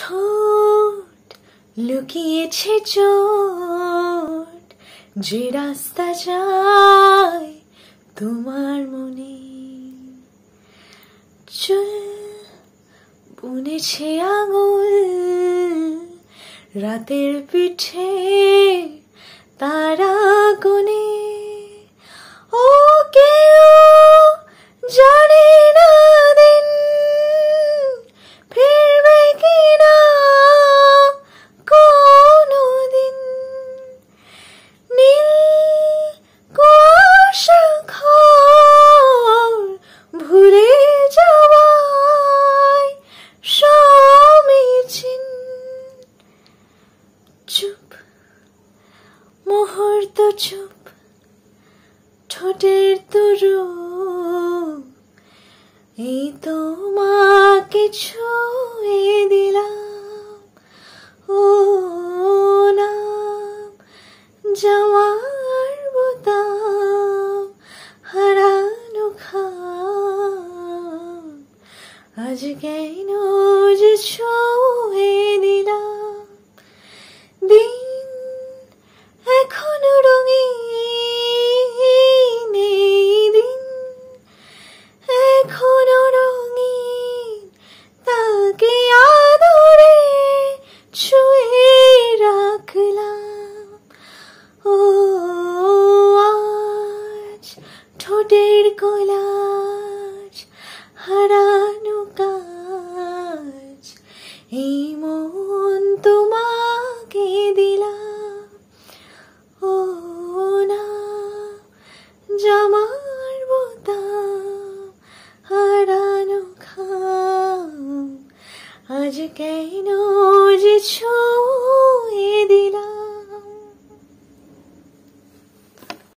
ঠোঁট লুকিয়েছে চোট। যে রাস্তা যায় তোমার মনে। চল বুনেছে আঙুল রাতের পিঠে। চুপ, মুহূর্ত চুপ, ঠোঁটের তরু এই তোমাকে ছুঁয়ে দিলাম, ও নাম যাওয়ার বোতাম, হারানো খাম। আজ কেন যে ছুঁয়ে কোলাজ হারানো কাজ এই মন তোমাকে দিলাম। ও না, জামার বোতাম হারানো খাম আজ কেন যে ছো